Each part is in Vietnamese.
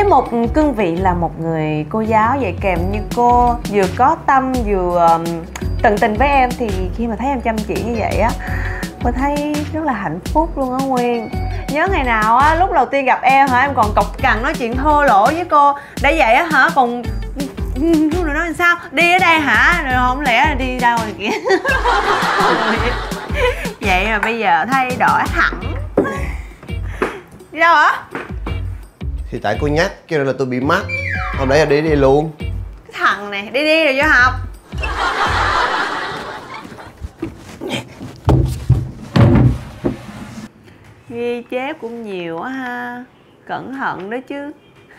với một cương vị là một người cô giáo dạy kèm như cô vừa có tâm vừa um, tận tình với em thì khi mà thấy em chăm chỉ như vậy á cô thấy rất là hạnh phúc luôn á nguyên. Nhớ ngày nào á lúc đầu tiên gặp em hả em còn cọc cằn nói chuyện thô lỗ với cô. Đã vậy á hả còn lúc nào nói làm sao? Đi ở đây hả? Rồi không lẽ là đi đâu rồi kìa. Vậy mà bây giờ thay đổi hẳn. Đi đâu hả? Thì tại cô nhắc cho nên là tôi bị mắc. Hôm đấy là đi đi luôn. Cái thằng này đi đi rồi vô học. Ghi chép cũng nhiều á ha. Cẩn thận đó chứ.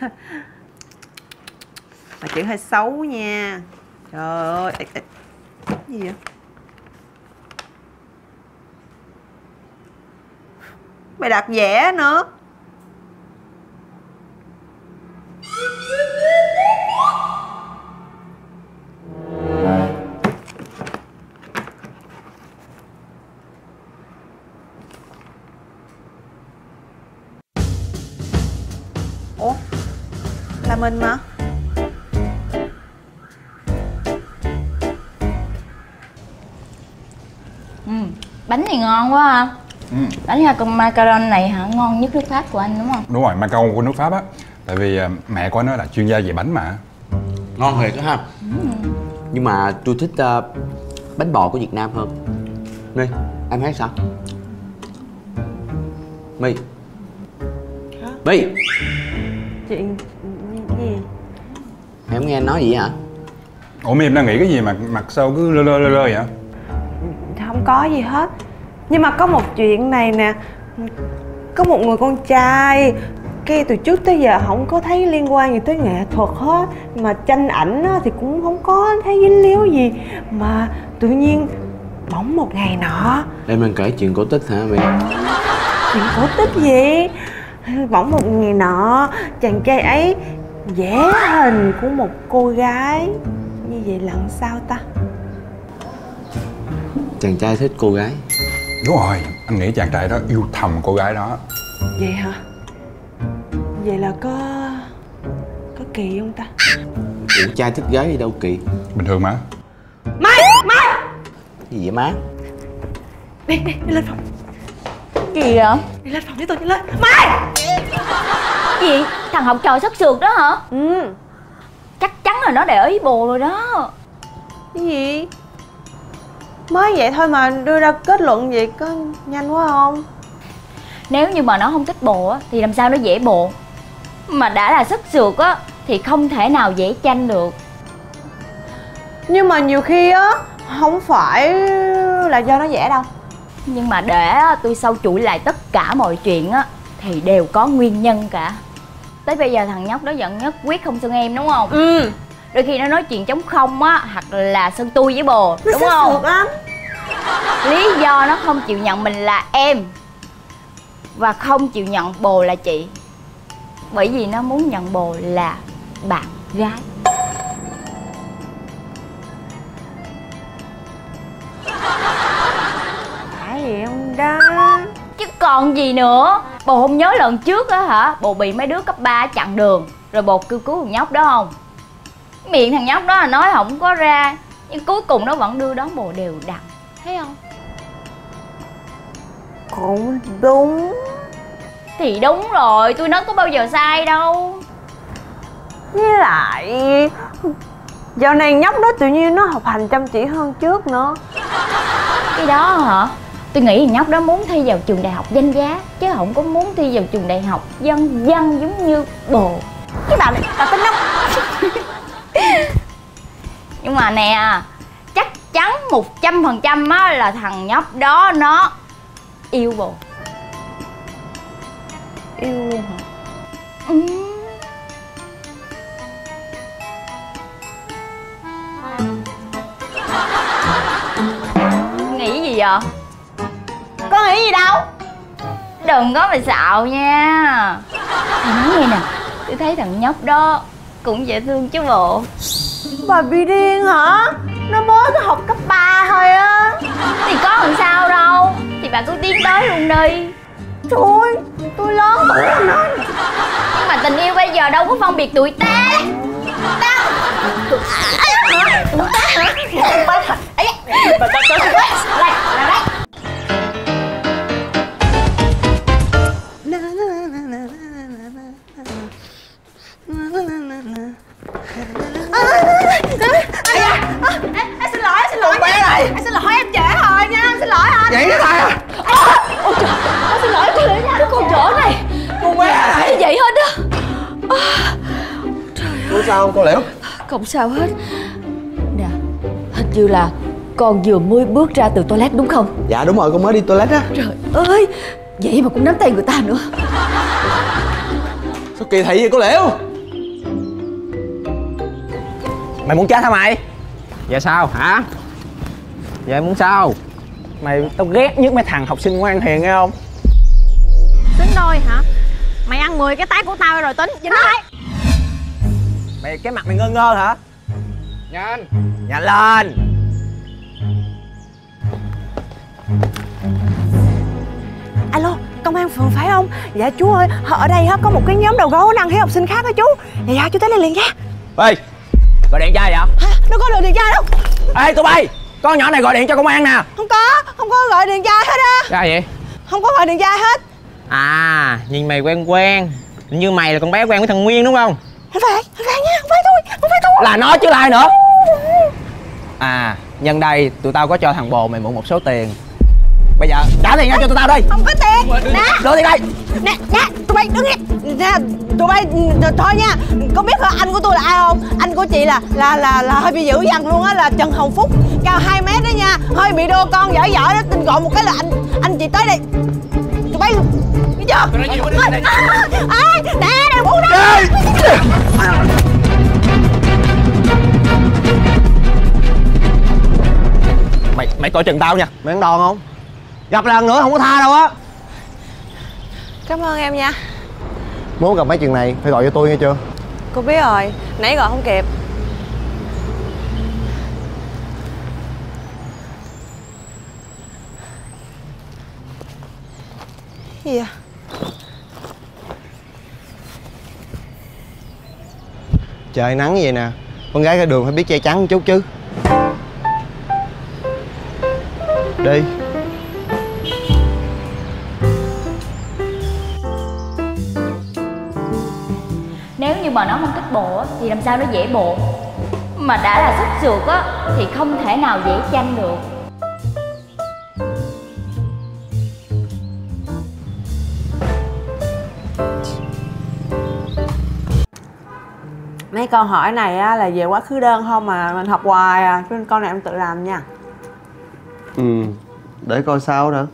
Mà chữ hơi xấu nha. Trời ơi ê, ê. cái gì vậy? Mày đặt vẽ nữa. Ủa? Là mình mà. Ừ, bánh này ngon quá ha Ừ. Bánh ha con macaron này hả ngon nhất nước Pháp của anh đúng không? đúng rồi macaron của nước pháp á. Tại vì à, mẹ của nó là chuyên gia về bánh mà. Ngon thiệt á ha. Nhưng mà tôi thích ờ, bánh bò của việt nam hơn. My em thấy sao? My my chuyện gì? Em không nghe anh nói gì hả? Ủa mà em đang nghĩ cái gì mà mặt sao cứ lơ lơ lơ lơ vậy? Không có gì hết. Nhưng mà có một chuyện này nè. Có một người con trai cái từ trước tới giờ không có thấy liên quan gì tới nghệ thuật hết. Mà tranh ảnh á, thì cũng không có thấy dính líu gì. Mà tự nhiên bỗng một ngày nọ em đang kể chuyện cổ tích hả my chuyện cổ tích gì bỗng một ngày nọ chàng trai ấy vẽ hình của một cô gái. Như vậy là làm sao ta? Chàng trai thích cô gái. Đúng rồi anh nghĩ chàng trai đó yêu thầm cô gái đó. Vậy hả? Vậy là có có kỳ không ta? Ủa trai thích gái gì đâu kỳ? Bình thường mà. Mai mai! Cái gì vậy má? Đi đi đi lên phòng. Gì vậy? đi lên phòng với tôi đi lên. Mai Gì? Thằng học trò sắp sượt đó hả? ừ. Chắc chắn là nó để ý bồ rồi đó. Cái gì? Mới vậy thôi mà đưa ra kết luận vậy có nhanh quá không? Nếu như mà nó không thích bồ á Thì làm sao nó dễ bồ? Mà đã là sức sượt á Thì không thể nào dễ tranh được. Nhưng mà nhiều khi á không phải là do nó vẽ đâu. Nhưng mà để tôi sâu chuỗi lại tất cả mọi chuyện á Thì đều có nguyên nhân cả Tới bây giờ thằng nhóc đó giận nhất quyết không xưng em đúng không? ừ. Đôi khi nó nói chuyện trống không á Hoặc là xưng tôi với bồ nó Đúng không? lắm. Lý do nó không chịu nhận mình là em Và không chịu nhận bồ là chị. Bởi vì nó muốn nhận bồ là bạn gái. Phải gì không đó còn gì nữa? Bồ không nhớ lần trước á hả? Bồ bị mấy đứa cấp 3 chặn đường. Rồi bồ kêu cứu thằng nhóc đó không? Miệng thằng nhóc đó là nói không có ra. Nhưng cuối cùng nó vẫn đưa đón bồ đều đặn. Thấy không? Cũng đúng. Thì đúng rồi Tôi nói có bao giờ sai đâu. Với lại dạo này nhóc đó tự nhiên nó học hành chăm chỉ hơn trước nữa. Cái đó hả Tôi nghĩ nhóc đó muốn thi vào trường đại học danh giá, Chứ không có muốn thi vào trường đại học dân dân giống như bồ cái bà này bà tính đâu Nhưng mà nè, Chắc chắn 100% á là thằng nhóc đó nó yêu bồ yêu luôn hả ừ. Nghĩ gì vậy? Có nghĩ gì đâu Đừng có mà xạo nha Tôi nói nghe nè Tôi thấy thằng nhóc đó cũng dễ thương chứ bộ bà bị điên hả nó mới có học cấp 3 thôi á Thì có làm sao đâu Thì bà cứ tiến tới luôn đi trời ơi tôi lớn tuổi hơn nó Nhưng mà tình yêu bây giờ đâu có phân biệt tuổi tác ta tuổi tác hả tuổi tác hả ấy đây là đây vậy đó thôi à. Ôi trời con xin lỗi con nha đứa con nhỏ này. Con bé này vậy hết á. Ủa sao không con liễu không sao hết. Nè hình như là con vừa mới bước ra từ toilet đúng không? Dạ đúng rồi con mới đi toilet á. Trời ơi vậy mà cũng nắm tay người ta nữa. Sao kỳ thị vậy cô Liễu Mày muốn chết hả mày? Dạ sao hả? Dạ muốn sao Mày tao ghét nhất mấy thằng học sinh ngoan hiền nghe không? Tính đôi hả? Mày ăn 10 cái tát của tao rồi tính dính lại. Mày cái mặt mày ngơ ngơ hả? Nhanh. Nhanh lên. Alo công an phường phải không? Dạ chú ơi họ ở đây á có một cái nhóm đầu gấu nó ăn hiếp học sinh khác á chú? Dạ dạ chú tới đây liền nha. Ê Gọi điện cho ai vậy? Hả đâu có đường điện tra đâu. Ê tụi bay Con nhỏ này gọi điện cho công an nè. Không có không có gọi điện tra hết á. Sao vậy? Không có gọi điện tra hết. À, nhìn mày quen quen. Như mày là con bé quen với thằng Nguyên đúng không? không phải không phải nha không phải tôi không phải tôi. Là nó chứ là ai nữa? À, nhân đây tụi tao có cho thằng bồ mày mượn một số tiền Bây giờ trả tiền ra cho tụi tao đi không có tiền. Nè. Đưa tiền đây. Nè nè tụi bay đứng nghe nè tụi bay thôi nha. Có biết hả anh của tôi là ai không? Anh của chị là là là là hơi bị dữ dằn luôn á là trần hồng phúc. Cao 2 mét đó nha. Hơi bị đô con giỏi giỏi đó. Tình gọi một cái là anh anh chị tới đây. Tụi bay biết chưa? Ai nè nè buông ra. Mày mày coi chừng tao nha. Mày ăn đòn không gặp lần nữa không có tha đâu á. Cảm ơn em nha. Muốn gặp mấy chuyện này phải gọi cho tôi nghe chưa? Cô biết rồi nãy gọi không kịp. Gì à trời nắng vậy nè. Con gái ra đường phải biết che chắn một chút chứ. Đi mà nó không thích bộ á, thì làm sao nó dễ bộ? Mà đã là xuất sượt á thì không thể nào dễ chanh được. Mấy câu hỏi này á là về quá khứ đơn không mà mình học hoài à. Cho nên câu này em tự làm nha. Ừ để coi sao nữa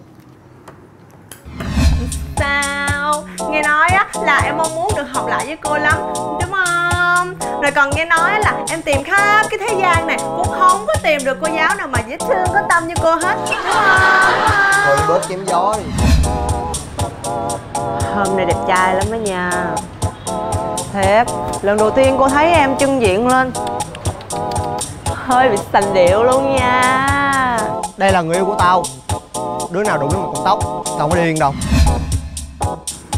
sao? Nghe nói á là em mong muốn được học lại với cô lắm đúng không? Rồi còn nghe nói là em tìm khắp cái thế gian này cũng không có tìm được cô giáo nào mà dễ thương có tâm như cô hết đúng không, thôi bớt chém gió đi. Hôm nay đẹp trai lắm đó nha. Thiệt lần đầu tiên cô thấy em trưng diện lên. Hơi bị sành điệu luôn nha. Đây là người yêu của tao. Đứa nào đụng đến một con tóc tao không có điên đâu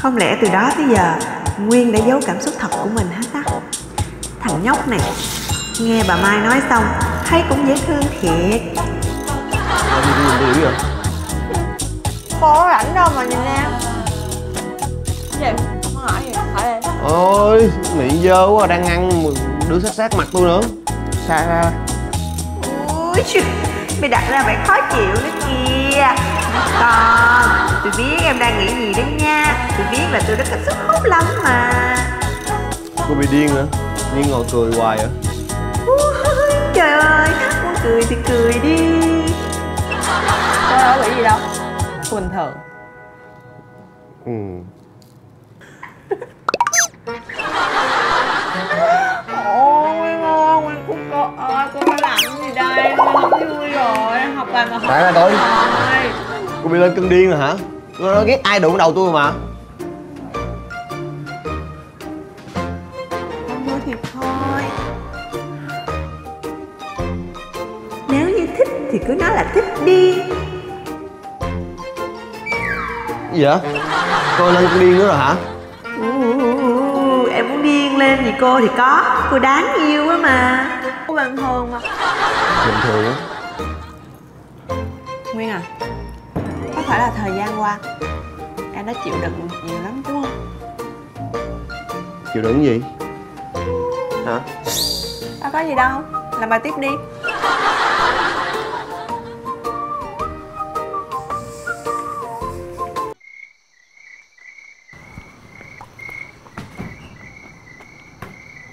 Không lẽ từ đó tới giờ Nguyên đã giấu cảm xúc thật của mình hết á? Thằng nhóc này Nghe bà Mai nói xong Thấy cũng dễ thương thiệt. Cô có rảnh đâu mà nhìn em. Gì? Không hỏi gì? Hỏi đi ôi miệng dơ quá đang ăn mà đứa sát sát mặt tôi nữa. Xa ra Ui Mày đặt ra vẻ khó chịu nữa kìa Còn Tôi biết em đang nghĩ gì đấy nha. Tôi biết là tôi rất có sức hút lắm mà. Cô bị điên hả? Nhưng ngồi cười hoài Ui, Trời ơi Muốn cười thì cười đi. Tôi đâu có bị gì đâu. Bình thường ừ. Ôi cô ơi, cô phải làm cái gì đây? Con không vui rồi, học bài mà học Tại là tôi. Cô bị lên cơn điên rồi hả? Nó nó ghét ai đụng đầu tôi mà. Vui thì thôi. Nếu như thích thì cứ nói là thích đi. Gì vậy? Cô lên cơn điên nữa rồi hả? Ui, lên vì cô thì có. Cô đáng yêu quá mà. Cô bình thường mà. Bình thường á. Nguyên à phải là thời gian qua. Em đã chịu đựng nhiều lắm đúng không? Chịu đựng gì? Hả? Đâu có gì đâu làm bài tiếp đi.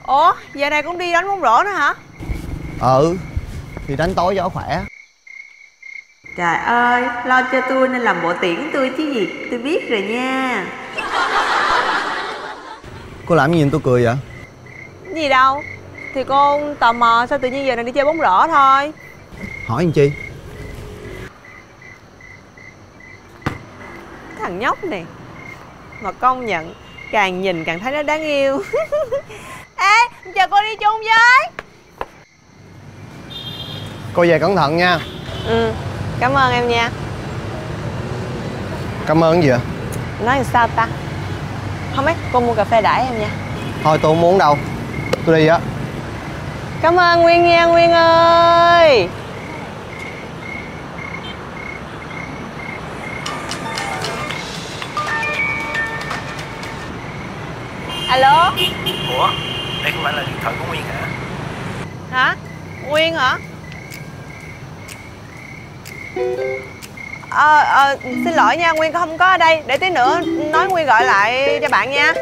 Ủa giờ này cũng đi đánh bóng rổ nữa hả? Ừ thì đánh tối cho khỏe Trời ơi, lo cho tôi nên làm bộ tiễn tôi chứ gì Tôi biết rồi nha. Cô làm gì nhìn tôi cười vậy? Gì đâu Thì cô tò mò sao tự nhiên giờ này đi chơi bóng rổ thôi. Hỏi làm chi? Thằng nhóc này Mà công nhận Càng nhìn càng thấy nó đáng yêu. Ê, chờ cô đi chung với. Cô về cẩn thận nha. Ừ, cảm ơn em nha. Cảm ơn gì ạ? Nói sao ta? Không mấy, cô mua cà phê đãi em nha. Thôi tôi không muốn đâu. Tôi đi á. Cảm ơn Nguyên nha, Nguyên ơi. Alo? Ủa đây không phải là điện thoại của nguyên hả? Hả? Nguyên hả? Ờ, à, xin lỗi nha, Nguyên không có ở đây. Để tí nữa nói Nguyên gọi lại cho bạn nha.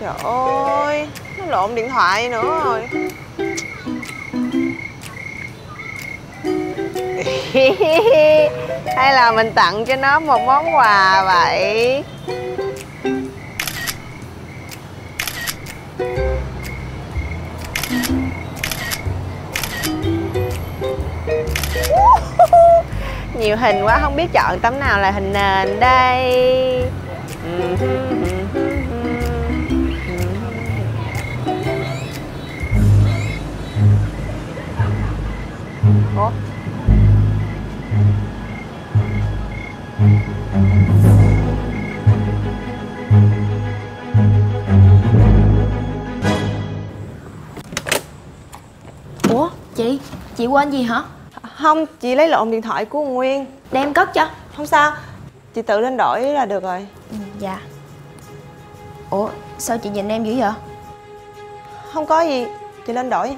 Trời ơi, nó lộn điện thoại nữa rồi. Hay là mình tặng cho nó một món quà vậy? Nhiều hình quá, không biết chọn tấm nào là hình nền đây. Ủa? ủa, chị? Chị quên gì hả? Không, chị lấy lộn điện thoại của Nguyên. Đem cất cho. Không sao, chị tự lên đổi là được rồi. Ừ, dạ. Ủa sao chị nhìn em dữ vậy? Không có gì, chị lên đổi